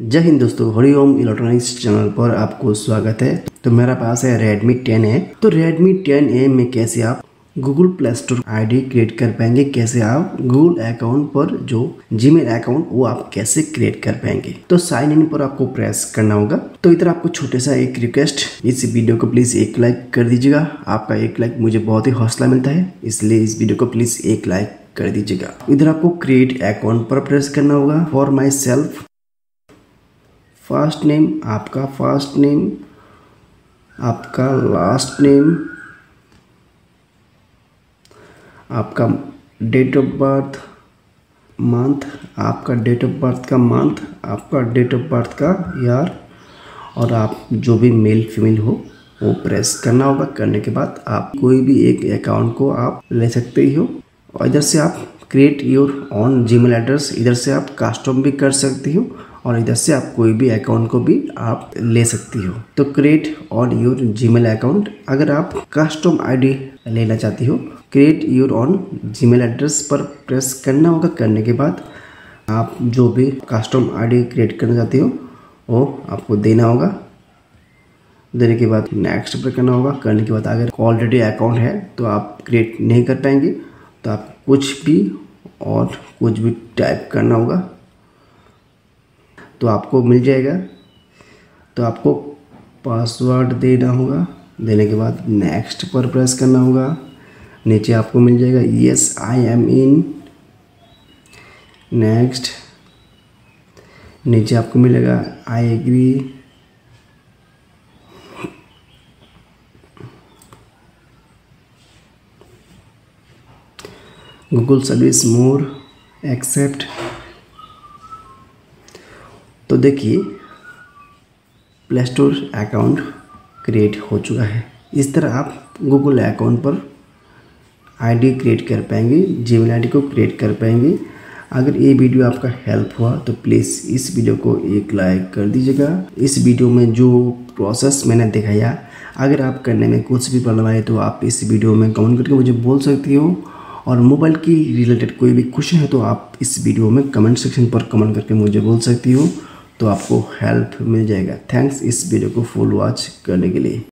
जय हिंद दोस्तों Hariom electronics channel पर आपको स्वागत है। तो मेरा पास है Redmi 10A तो Redmi 10A में कैसे आप Google play store ID create कर पाएँगे? कैसे आप गूगल अकाउंट पर जो जीमेल अकाउंट वो आप कैसे क्रिएट कर पाएँगे? तो साइन इन पर आपको प्रेस करना होगा। तो इधर आपको छोटे सा एक रिक्वेस्ट इस वीडियो को प्लीज़ एक लाइक कर दीजिएगा। आपका एक लाइक मुझे बहुत ही हौसला मिलता है, इसलिए इस वीडियो को प्लीज़ एक लाइक कर दीजिएगा। इधर आपको क्रिएट अकाउंट पर प्रेस करना होगा। For myself first name, आपका फ़र्स्ट नेम, आपका लास्ट नेम, आपका डेट ऑफ़ बर्थ मंथ, आपका डेट ऑफ़ बर्थ का मंथ, आपका डेट ऑफ़ बर्थ का ईयर, और आप जो भी मेल फीमेल हो, वो प्रेस करना होगा। करने के बाद आप कोई भी एक अकाउंट को आप ले सकते ही हो। और इधर से आप create your own Gmail address, इधर से आप कस्टम भी कर सकती हो। और इधर से आप कोई भी अकाउंट को भी आप ले सकती हो। तो create own your Gmail account अगर आप कस्टम आईडी लेना चाहती हो create your own Gmail address पर प्रेस करना होगा। करने के बाद आप जो भी कस्टम आईडी क्रिएट करना चाहती हो, वो आपको देना होगा। देने के बाद नेक्स्ट पर करना होगा। करने के बाद अगर ऑलरेडी अकाउंट है तो आप क्रिएट नहीं कर पाएँगे। तो आप कुछ भी और कुछ भी टाइप करना होगा। तो आपको मिल जाएगा। तो आपको पासवर्ड देना होगा। देने के बाद नेक्स्ट पर प्रेस करना होगा। नीचे आपको मिल जाएगा yes I am in next नीचे आपको मिलेगा I agree Google service more accept तो देखिए प्ले स्टोर अकाउंट क्रिएट हो चुका है। इस तरह आप गूगल अकाउंट पर आईडी क्रिएट कर पाएँगे जीमेल आईडी को क्रिएट कर पाएँगे। अगर ये वीडियो आपका हेल्प हुआ तो प्लीज़ इस वीडियो को एक लाइक कर दीजिएगा। इस वीडियो में जो प्रोसेस मैंने दिखाया, अगर आप करने में कुछ भी प्रॉब्लम आए तो आप इस वीडियो में कमेंट करके मुझे बोल सकती हो। और मोबाइल की रिलेटेड कोई भी क्वेश्चन है तो आप इस वीडियो में कमेंट सेक्शन पर कमेंट करके मुझे बोल सकती हो। तो आपको हेल्प मिल जाएगा। थैंक्स इस वीडियो को फुल वॉच करने के लिए।